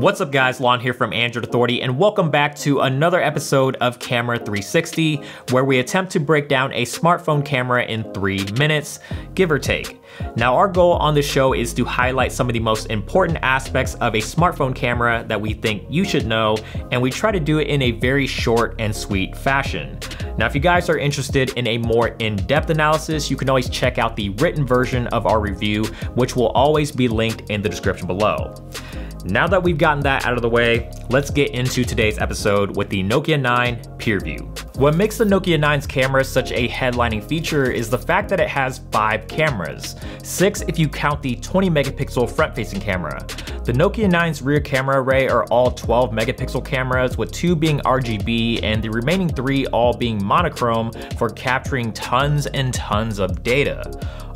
What's up guys, Lanh here from Android Authority and welcome back to another episode of Camera 360 where we attempt to break down a smartphone camera in three minutes, give or take. Now our goal on this show is to highlight some of the most important aspects of a smartphone camera that we think you should know and we try to do it in a very short and sweet fashion. Now if you guys are interested in a more in-depth analysis, you can always check out the written version of our review which will always be linked in the description below. Now that we've gotten that out of the way, let's get into today's episode with the Nokia 9 PureView. What makes the Nokia 9's camera such a headlining feature is the fact that it has 5 cameras, 6 if you count the 20 megapixel front-facing camera. The Nokia 9's rear camera array are all 12 megapixel cameras with 2 being RGB and the remaining 3 all being monochrome for capturing tons and tons of data.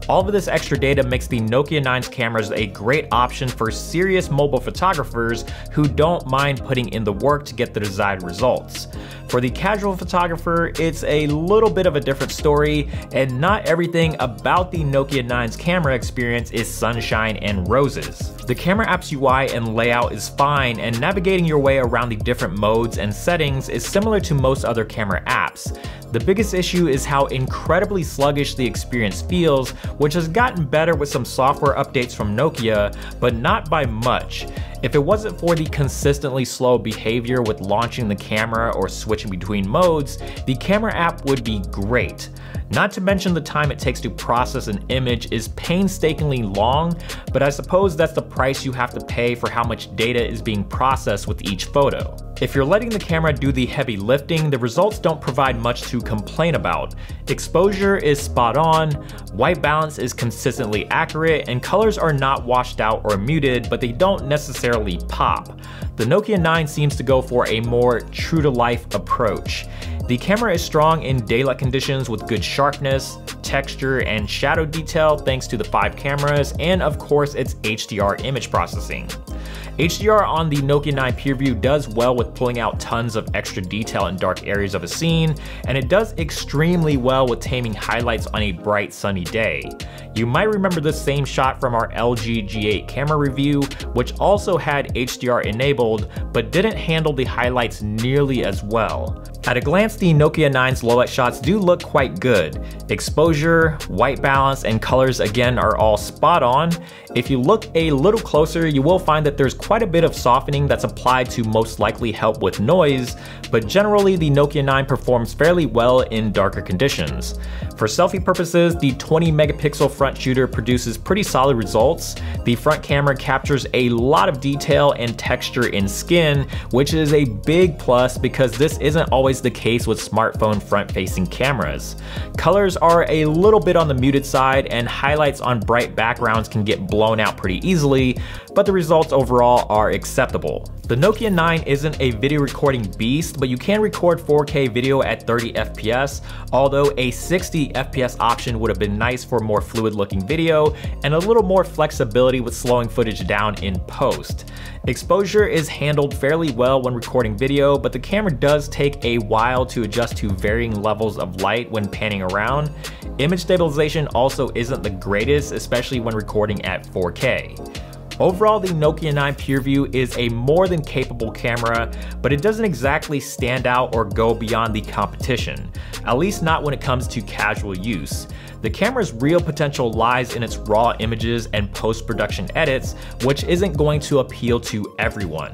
All of this extra data makes the Nokia 9's cameras a great option for serious mobile photographers who don't mind putting in the work to get the desired results. For the casual photographer, it's a little bit of a different story, and not everything about the Nokia 9's camera experience is sunshine and roses. The camera app's UI and layout is fine, and navigating your way around the different modes and settings is similar to most other camera apps. The biggest issue is how incredibly sluggish the experience feels, which has gotten better with some software updates from Nokia, but not by much. If it wasn't for the consistently slow behavior with launching the camera or switching between modes, the camera app would be great. Not to mention the time it takes to process an image is painstakingly long, but I suppose that's the price you have to pay for how much data is being processed with each photo. If you're letting the camera do the heavy lifting, the results don't provide much to complain about. Exposure is spot on, white balance is consistently accurate, and colors are not washed out or muted, but they don't necessarily pop. The Nokia 9 seems to go for a more true-to-life approach. The camera is strong in daylight conditions with good sharpness, texture, and shadow detail thanks to the 5 cameras, and of course its HDR image processing. HDR on the Nokia 9 PureView does well with pulling out tons of extra detail in dark areas of a scene, and it does extremely well with taming highlights on a bright sunny day. You might remember this same shot from our LG G8 camera review, which also had HDR enabled, but didn't handle the highlights nearly as well. At a glance, the Nokia 9's low light shots do look quite good. Exposure, white balance, and colors again are all spot on. If you look a little closer, you will find that there's quite a bit of softening that's applied to most likely help with noise, but generally the Nokia 9 performs fairly well in darker conditions. For selfie purposes, the 20 megapixel front shooter produces pretty solid results. The front camera captures a lot of detail and texture in skin, which is a big plus because this isn't always the case with smartphone front-facing cameras. Colors are a little bit on the muted side and highlights on bright backgrounds can get blown out pretty easily, but the results overall are acceptable. The Nokia 9 isn't a video recording beast, but you can record 4K video at 30 FPS, although a 60 FPS option would have been nice for more fluid looking video and a little more flexibility with slowing footage down in post. Exposure is handled fairly well when recording video, but the camera does take a while to adjust to varying levels of light when panning around. Image stabilization also isn't the greatest, especially when recording at 4K. Overall, the Nokia 9 PureView is a more than capable camera, but it doesn't exactly stand out or go beyond the competition, at least not when it comes to casual use. The camera's real potential lies in its raw images and post-production edits, which isn't going to appeal to everyone.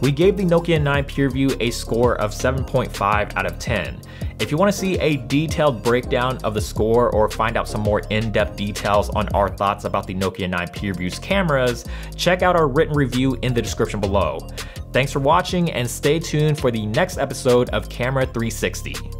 We gave the Nokia 9 PureView a score of 7.5 out of 10. If you want to see a detailed breakdown of the score or find out some more in-depth details on our thoughts about the Nokia 9 PureView's cameras, check out our written review in the description below. Thanks for watching and stay tuned for the next episode of Camera 360.